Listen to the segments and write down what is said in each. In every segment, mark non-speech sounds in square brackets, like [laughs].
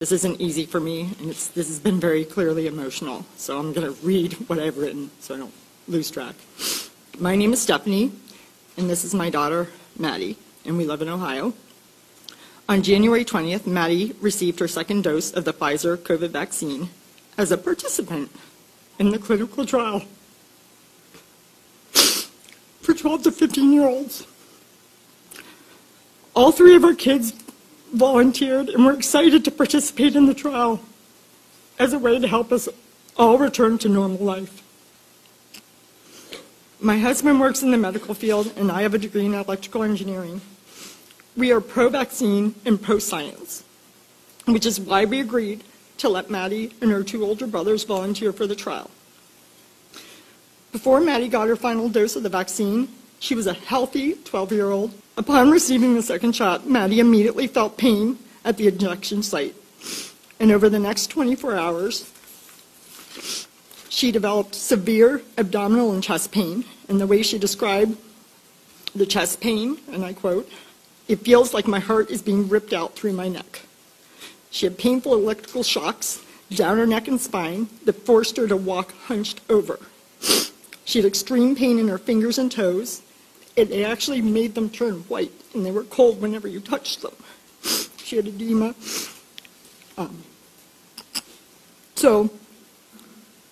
This isn't easy for me, and this has been very clearly emotional. So I'm going to read what I've written so I don't lose track. My name is Stephanie, and this is my daughter, Maddie, and we live in Ohio. On January 20th, Maddie received her second dose of the Pfizer COVID vaccine as a participant in the clinical trial for 12 to 15 year olds. All three of our kids volunteered and were excited to participate in the trial as a way to help us all return to normal life. My husband works in the medical field, and I have a degree in electrical engineering. We are pro vaccine and pro science, which is why we agreed to let Maddie and her two older brothers volunteer for the trial. Before Maddie got her final dose of the vaccine, she was a healthy 12 year old. Upon receiving the second shot, Maddie immediately felt pain at the injection site. And over the next 24 hours, she developed severe abdominal and chest pain. And the way she described the chest pain, and I quote, it feels like my heart is being ripped out through my neck. She had painful electrical shocks down her neck and spine that forced her to walk hunched over. She had extreme pain in her fingers and toes. It actually made them turn white, and they were cold whenever you touched them. [sniffs] She had edema. Um, so,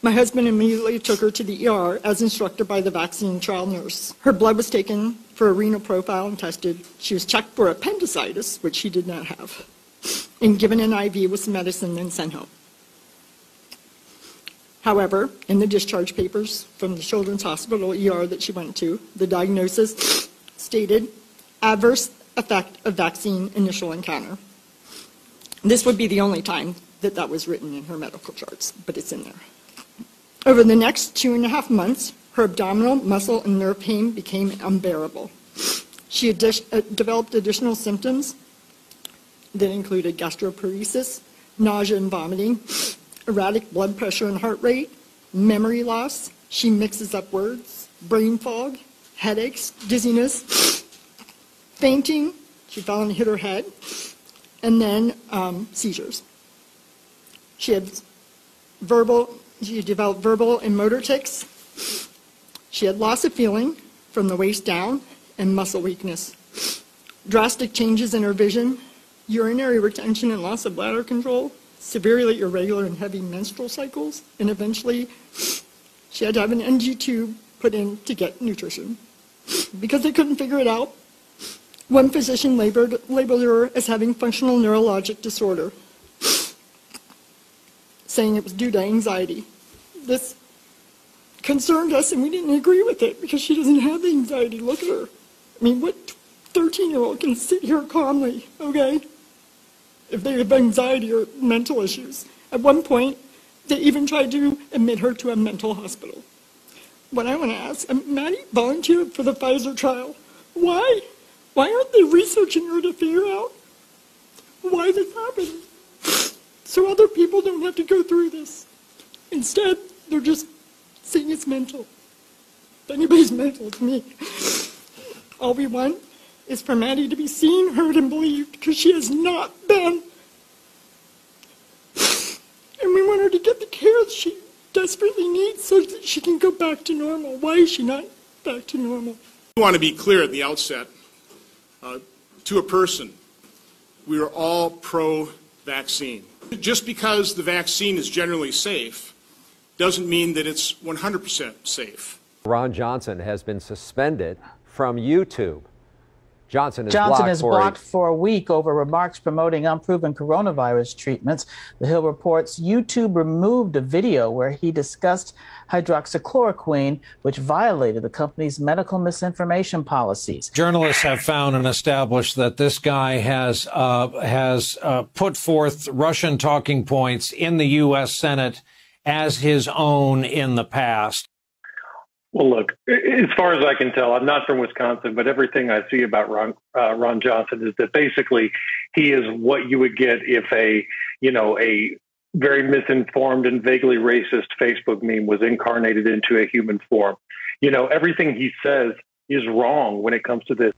my husband immediately took her to the ER as instructed by the vaccine trial nurse. Her blood was taken for a renal profile and tested. She was checked for appendicitis, which she did not have, and given an IV with some medicine and sent home. However, in the discharge papers from the Children's Hospital ER that she went to, the diagnosis stated adverse effect of vaccine initial encounter. This would be the only time that that was written in her medical charts, but it's in there. Over the next two and a half months, her abdominal, muscle, and nerve pain became unbearable. She addi- uh, developed additional symptoms that included gastroparesis, nausea and vomiting, erratic blood pressure and heart rate, memory loss. She mixes up words, brain fog, headaches, dizziness, fainting. She fell and hit her head, and then um, seizures. She had verbal. She developed verbal and motor tics she had loss of feeling from the waist down and muscle weakness, drastic changes in her vision, urinary retention and loss of bladder control, severely irregular and heavy menstrual cycles, and eventually she had to have an NG tube put in to get nutrition. Because they couldn't figure it out, one physician labeled, labeled her as having functional neurologic disorder, saying it was due to anxiety. This concerned us and we didn't agree with it because she doesn't have the anxiety. Look at her. I mean, what 13 year old can sit here calmly, okay? If they have anxiety or mental issues. At one point, they even tried to admit her to a mental hospital. What I want to ask, um, Maddie volunteered for the Pfizer trial. Why? Why aren't they researching her to figure out why this happened? So other people don't have to go through this. Instead, they're just saying it's mental. If anybody's [laughs] mental, it's me. All we want is for Maddie to be seen, heard, and believed because she has not been. And we want her to get the care that she desperately needs so that she can go back to normal. Why is she not back to normal? I want to be clear at the outset uh, to a person we are all pro vaccine. Just because the vaccine is generally safe doesn't mean that it's 100% safe. Ron Johnson has been suspended from YouTube. Johnson is Johnson blocked is for blocked a, for a week over remarks promoting unproven coronavirus treatments. The Hill reports YouTube removed a video where he discussed hydroxychloroquine, which violated the company's medical misinformation policies. Journalists have found and established that this guy has uh, has uh, put forth Russian talking points in the U.S. Senate as his own in the past? Well, look, as far as I can tell, I'm not from Wisconsin, but everything I see about Ron, uh, Ron Johnson is that basically he is what you would get if a, you know, a very misinformed and vaguely racist Facebook meme was incarnated into a human form. You know, everything he says is wrong when it comes to this.